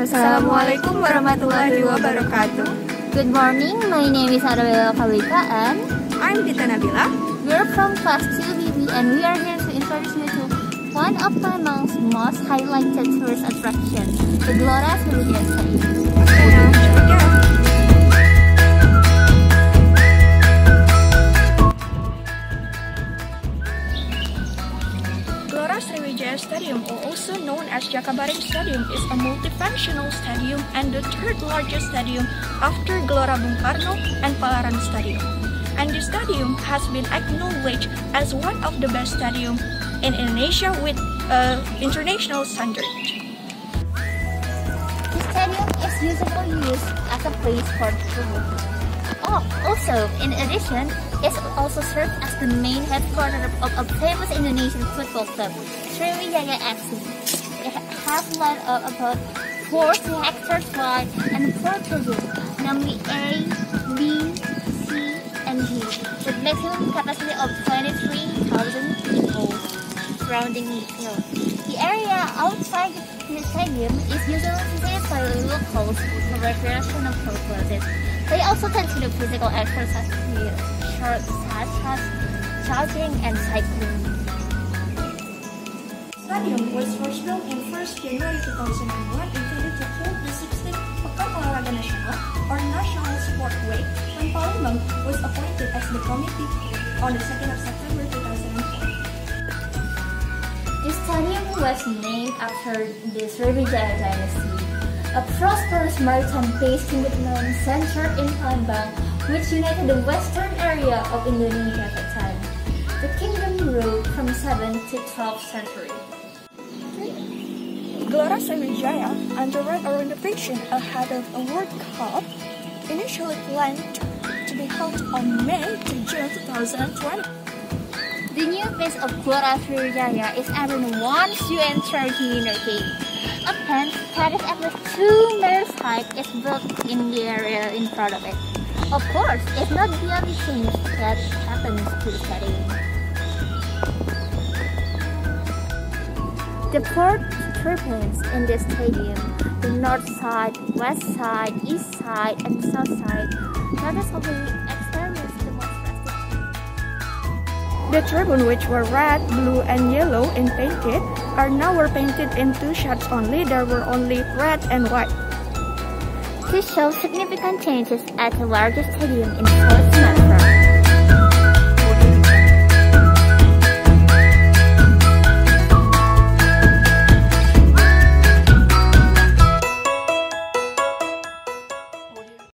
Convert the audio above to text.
Assalamualaikum warahmatullahi wabarakatuh. Good morning, my name is Arabella Kalika and I'm Dita Nabila. we're from class 2BB and we are here to introduce you to one of Palembang's most highlighted tourist attractions, the Gelora Sriwijaya Stadium. Stadium, or also known as Jakabaring Stadium, is a multifunctional stadium and the third largest stadium after Gelora Bung Karno and Palaran Stadium. And the stadium has been acknowledged as one of the best stadium in Indonesia with uh, international standard. The stadium is usually used as a place for football. Oh, also, in addition, it also serves as the main headquarters of a famous Indonesian football club, Sriwijaya FC. It has land of about 40 hectares wide and four phases, namely A, B, C, and D, with maximum capacity of 23,000 people surrounding the field. The area outside the stadium is usually visited by locals for recreational purposes. They also tend to do physical exercise such as jogging and cycling. Stadium was first built in 1st January 2001 intended to hold the 16th Pekan Olahraga Nasional or National Sport Week when Palembang was appointed as the committee on the 2nd of September 2004. The stadium was named after the Sriwijaya dynasty, a prosperous maritime-based kingdom centered in Palembang, which united the western area of Indonesia at the time. The kingdom ruled from 7th to 12th century. Gelora Sriwijaya underwent a renovation ahead of a World Cup initially planned to be held on May to June 2020. The new face of Gelora Sriwijaya is you enter the inner gate. A fence that is at least two meters high is built in the area in front of it. Of course, it's not the only thing that happens to the stadium. The four tribunes in the stadium, the north side, west side, east side, and south side, noticeably experience The tribune, which were red, blue, and yellow in painted, are now were painted in two shades only. There were only red and white. This shows significant changes at the largest stadium in South Sumatra.